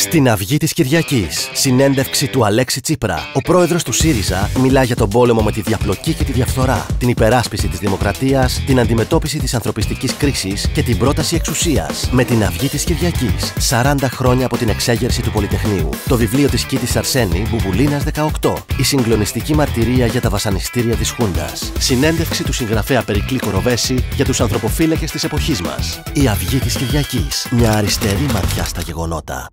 Στην Αυγή της Κυριακής, συνέντευξη του Αλέξη Τσίπρα. Ο πρόεδρος του ΣΥΡΙΖΑ μιλά για τον πόλεμο με τη διαπλοκή και τη διαφθορά, την υπεράσπιση της δημοκρατίας, την αντιμετώπιση της ανθρωπιστικής κρίσης και την πρόταση εξουσίας. Με την Αυγή της Κυριακής, 40 χρόνια από την εξέγερση του Πολυτεχνείου. Το βιβλίο της Κίτης Αρσένη, Μπουμπουλίνα 18. Η συγκλονιστική μαρτυρία για τα βασανιστήρια της Χούντας. Συνέντευξη του συγγραφέα Περικλή Κοροβέση για τους ανθρωποφύλακες της εποχής μας. Η Αυγή της Κυριακής. Μια αριστερή ματιά στα γεγονότα.